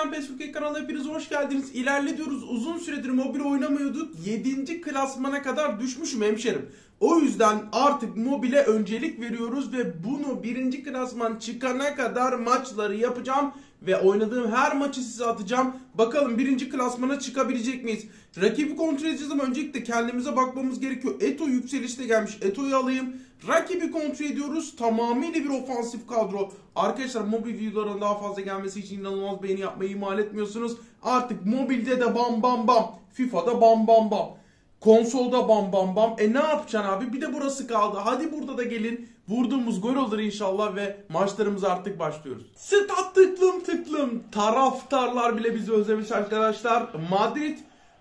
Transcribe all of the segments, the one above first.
selam Facebook kanalına hepiniz hoş geldiniz. İlerliyoruz. Uzun süredir mobil oynamıyorduk. 7. klasmana kadar düşmüşüm hemşerim. O yüzden artık mobile öncelik veriyoruz ve bunu 1. klasman çıkana kadar maçları yapacağım ve oynadığım her maçı size atacağım. Bakalım 1. klasmana çıkabilecek miyiz? Rakibi kontrol edeceğiz ama öncelikle kendimize bakmamız gerekiyor. Eto yükselişte gelmiş. Eto'yu alayım. Rakibi kontrol ediyoruz. Tamamıyla bir ofansif kadro. Arkadaşlar mobil videoların daha fazla gelmesi için inanılmaz beğeni yapmayı ihmal etmiyorsunuz. Artık mobilde de bam bam bam. FIFA'da bam bam bam. Konsolda bam bam bam. E ne yapacaksın abi? Bir de burası kaldı. Hadi burada da gelin. Vurduğumuz gol olur inşallah ve maçlarımıza artık başlıyoruz. Stat tıklım tıklım. Taraftarlar bile bizi özlemiş arkadaşlar. Madrid,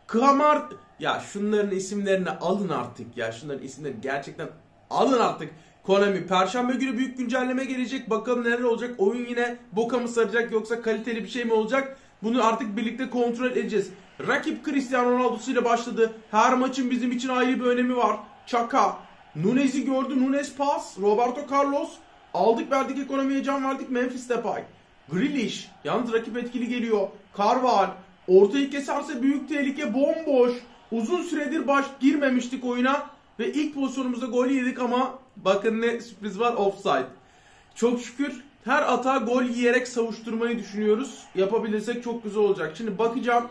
Kramar... Ya şunların isimlerini alın artık ya. Şunların isimlerini gerçekten alın artık. Konami Perşembe günü büyük güncelleme gelecek. Bakalım neler olacak. Oyun yine boka mı saracak yoksa kaliteli bir şey mi olacak? Bunu artık birlikte kontrol edeceğiz. Rakip Cristiano Ronaldo'su ile başladı. Her maçın bizim için ayrı bir önemi var. Çaka. Nunez'i gördü. Nunez pas. Roberto Carlos. Aldık verdik ekonomiye can verdik. Memphis Depay. Grealish. Yalnız rakip etkili geliyor. Carval. Ortayı keserse büyük tehlike bomboş. Uzun süredir baş girmemiştik oyuna. Ve ilk pozisyonumuzda gol yedik ama bakın ne sürpriz var offside. Çok şükür her ata gol yiyerek savuşturmayı düşünüyoruz. Yapabilirsek çok güzel olacak. Şimdi bakacağım.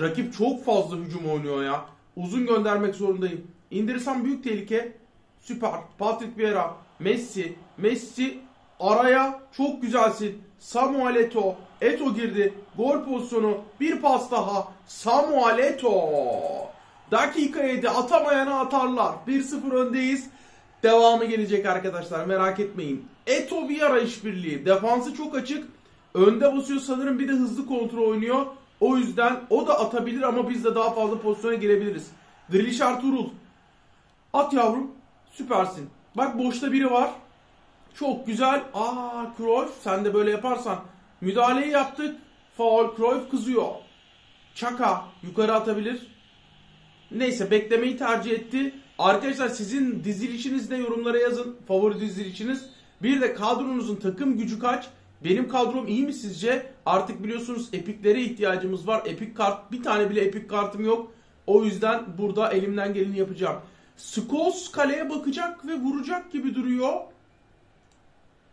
Rakip çok fazla hücum oynuyor ya. Uzun göndermek zorundayım. İndirirsem büyük tehlike. Süper. Patrick Vieira. Messi. Messi araya çok güzelsin. Samuel Eto. Eto girdi. Gol pozisyonu. Bir pas daha. Samuel Eto. Dakika 7 atamayana atarlar. 1-0 öndeyiz. Devamı gelecek arkadaşlar merak etmeyin. Eto bir ara işbirliği. Defansı çok açık. Önde basıyor sanırım bir de hızlı kontrol oynuyor. O yüzden o da atabilir ama biz de daha fazla pozisyona girebiliriz. Grealish Ertuğrul. At yavrum. Süpersin. Bak boşta biri var. Çok güzel. Aa Cruyff sen de böyle yaparsan. Müdahaleyi yaptık. Foul. Cruyff kızıyor. Çaka yukarı atabilir. Neyse beklemeyi tercih etti. Arkadaşlar sizin dizilişiniz ne yorumlara yazın. Favori dizilişiniz. Bir de kadronuzun takım gücü kaç? Benim kadrom iyi mi sizce? Artık biliyorsunuz epiklere ihtiyacımız var. Epik kart bir tane bile epik kartım yok. O yüzden burada elimden geleni yapacağım. Skos kaleye bakacak ve vuracak gibi duruyor.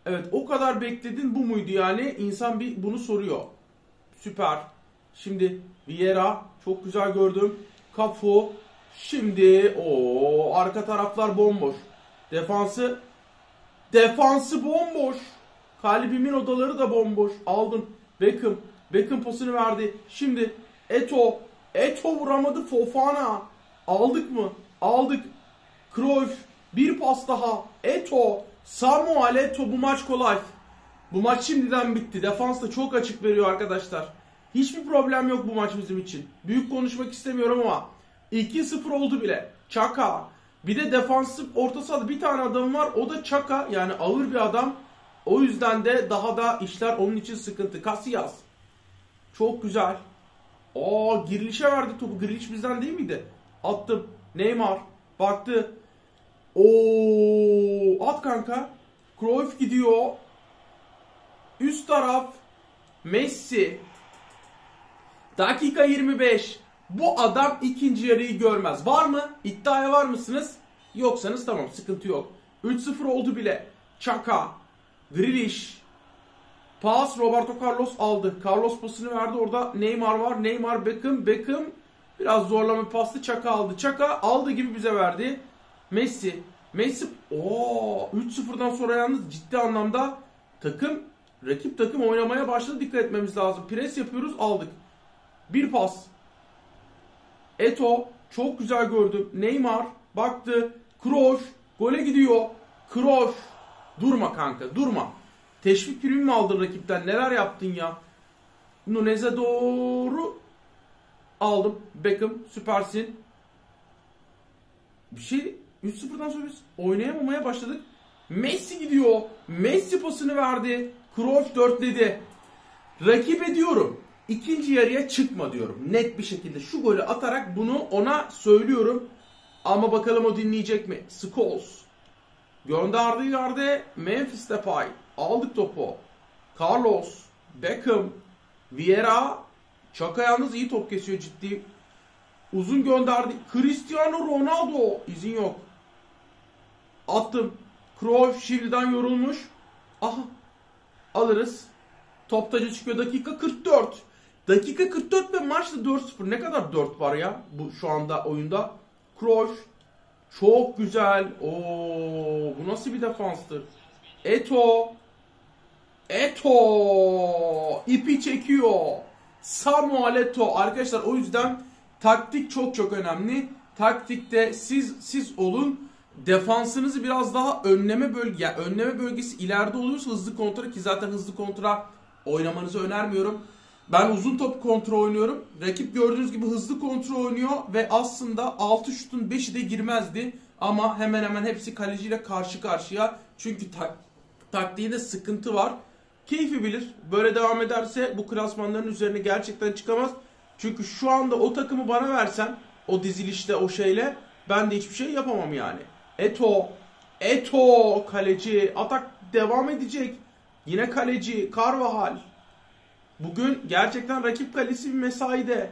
Evet o kadar bekledin bu muydu yani? İnsan bir bunu soruyor. Süper. Şimdi Vieira çok güzel gördüm. Kafu. Şimdi o arka taraflar bomboş. Defansı defansı bomboş. Kalbimin odaları da bomboş. Aldım. Beckham. Beckham pasını verdi. Şimdi Eto. Eto vuramadı Fofana. Aldık mı? Aldık. Cruyff. Bir pas daha. Eto. Samuel Eto bu maç kolay. Bu maç şimdiden bitti. Defans da çok açık veriyor arkadaşlar. Hiçbir problem yok bu maç bizim için. Büyük konuşmak istemiyorum ama 2-0 oldu bile. Çaka. Bir de defansif orta sahada bir tane adam var. O da Çaka. Yani ağır bir adam. O yüzden de daha da işler onun için sıkıntı. Casillas. Çok güzel. Aa Giriliş'e verdi topu. Giriliş bizden değil miydi? Attım. Neymar. Baktı. Oo at kanka. Cruyff gidiyor. Üst taraf. Messi. Dakika 25. Bu adam ikinci yarıyı görmez. Var mı? İddiaya var mısınız? Yoksanız tamam sıkıntı yok. 3-0 oldu bile. Çaka. Grealish. Pas Roberto Carlos aldı. Carlos pasını verdi. Orada Neymar var. Neymar Beckham. Beckham biraz zorlama paslı Çaka aldı. Çaka aldı gibi bize verdi. Messi. Messi o 3-0'dan sonra yalnız ciddi anlamda takım rakip takım oynamaya başladı. Dikkat etmemiz lazım. Pres yapıyoruz. Aldık. Bir pas. Eto çok güzel gördüm. Neymar baktı. Kroos gole gidiyor. Kroos durma kanka durma. Teşvik primi mi aldın rakipten? Neler yaptın ya? Nunez'e doğru aldım. Beckham süpersin. Bir şey 3-0'dan sonra biz oynayamamaya başladık. Messi gidiyor. Messi pasını verdi. Kroos dörtledi. Rakip ediyorum. İkinci yarıya çıkma diyorum. Net bir şekilde şu golü atarak bunu ona söylüyorum. Ama bakalım o dinleyecek mi? Scholes. Gönderdiği yerde Memphis Depay. Aldık topu. Carlos. Beckham. Vieira Çaka yalnız iyi top kesiyor ciddi. Uzun gönderdi. Cristiano Ronaldo izin yok. Attım. Cruyff şimdiden yorulmuş. Aha. Alırız. Top tacı çıkıyor dakika 44. Dakika 44 ve maçta 4-0. Ne kadar 4 var ya bu şu anda oyunda. Cruyff çok güzel. Oo, bu nasıl bir defanstır? Eto. Eto. ipi çekiyor. Samuel Eto. Arkadaşlar o yüzden taktik çok çok önemli. Taktikte siz siz olun. Defansınızı biraz daha önleme bölge, yani önleme bölgesi ileride oluyorsa hızlı kontra ki zaten hızlı kontra oynamanızı önermiyorum. Ben uzun top kontrol oynuyorum. Rakip gördüğünüz gibi hızlı kontrol oynuyor ve aslında 6 şutun 5'i de girmezdi. Ama hemen hemen hepsi kaleciyle karşı karşıya. Çünkü tak, taktiğinde sıkıntı var. Keyfi bilir. Böyle devam ederse bu klasmanların üzerine gerçekten çıkamaz. Çünkü şu anda o takımı bana versen o dizilişte o şeyle ben de hiçbir şey yapamam yani. Eto, Eto kaleci atak devam edecek. Yine kaleci Carvajal. Bugün gerçekten rakip kalesi bir mesaide.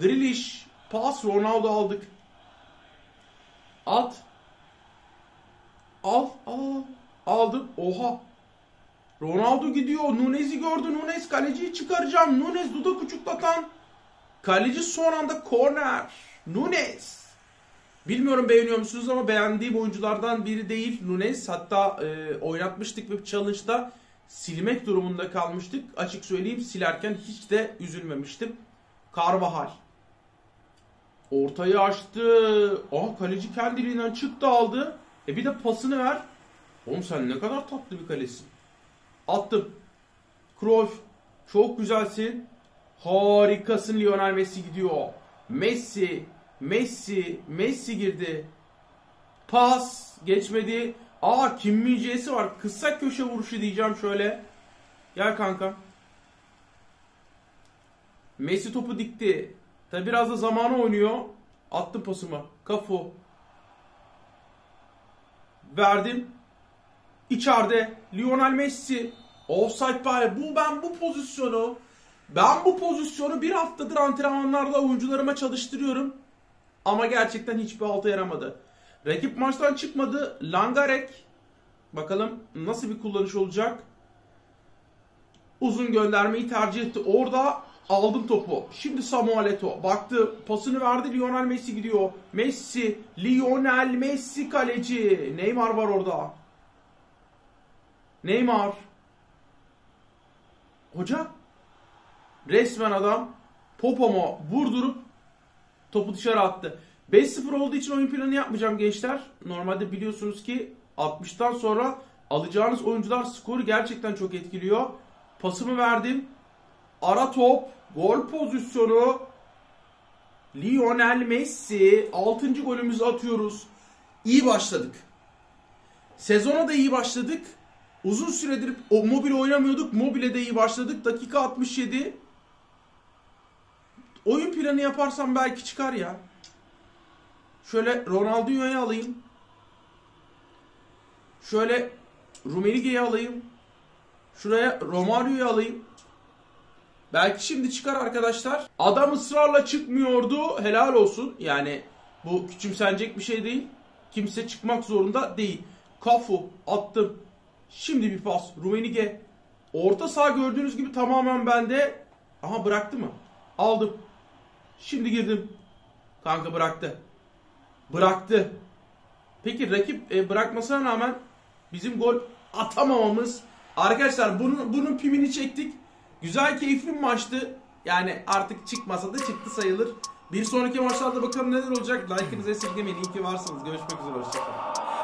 Grealish, pas Ronaldo aldık. At. Al, al. Aldım. Oha. Ronaldo gidiyor. Nunez'i gördü. Nunez kaleciyi çıkaracağım. Nunez dudak uçuklatan. Kaleci son anda korner. Nunez. Bilmiyorum beğeniyor musunuz ama beğendiğim oyunculardan biri değil Nunez. Hatta e, oynatmıştık ve challenge'da silmek durumunda kalmıştık. Açık söyleyeyim silerken hiç de üzülmemiştim. Carvajal. Ortayı açtı. Ah kaleci kendiliğinden çıktı aldı. E bir de pasını ver. Oğlum sen ne kadar tatlı bir kalesin. Attım. Cruyff. Çok güzelsin. Harikasın Lionel Messi gidiyor. Messi. Messi. Messi girdi. Pas. Geçmedi. Aa Kim Min var. Kısa köşe vuruşu diyeceğim şöyle. Gel kanka. Messi topu dikti. Tabi biraz da zamanı oynuyor. Attım pasımı. Kafu. Verdim. İçeride Lionel Messi. Offside bay. Bu ben bu pozisyonu ben bu pozisyonu bir haftadır antrenmanlarda oyuncularıma çalıştırıyorum. Ama gerçekten hiçbir alta yaramadı. Rakip maçtan çıkmadı. Langarek. Bakalım nasıl bir kullanış olacak. Uzun göndermeyi tercih etti. Orada aldım topu. Şimdi Samuel Eto'o baktı. Pasını verdi. Lionel Messi gidiyor. Messi. Lionel Messi kaleci. Neymar var orada. Neymar. Hoca. Resmen adam popoma vurdurup topu dışarı attı. 5-0 olduğu için oyun planı yapmayacağım gençler. Normalde biliyorsunuz ki 60'tan sonra alacağınız oyuncular skoru gerçekten çok etkiliyor. Pasımı verdim. Ara top, gol pozisyonu. Lionel Messi 6. golümüzü atıyoruz. İyi başladık. Sezona da iyi başladık. Uzun süredir o mobil oynamıyorduk. Mobile de iyi başladık. Dakika 67. Oyun planı yaparsam belki çıkar ya. Şöyle Ronaldinho'yu alayım. Şöyle Rumelige'yi alayım. Şuraya Romario'yu alayım. Belki şimdi çıkar arkadaşlar. Adam ısrarla çıkmıyordu. Helal olsun. Yani bu küçümsenecek bir şey değil. Kimse çıkmak zorunda değil. Kafu attım. Şimdi bir pas. Rumenige. Orta saha gördüğünüz gibi tamamen bende. Aha bıraktı mı? Aldım. Şimdi girdim. Kanka bıraktı. Bıraktı. Peki rakip e, bırakmasına rağmen bizim gol atamamamız. Arkadaşlar bunun, bunun pimini çektik. Güzel keyifli bir maçtı. Yani artık çıkmasa da çıktı sayılır. Bir sonraki maçlarda bakalım neler olacak. Like'ınızı esirgemeyin. İyi ki varsınız. Görüşmek üzere. Hoşçakalın.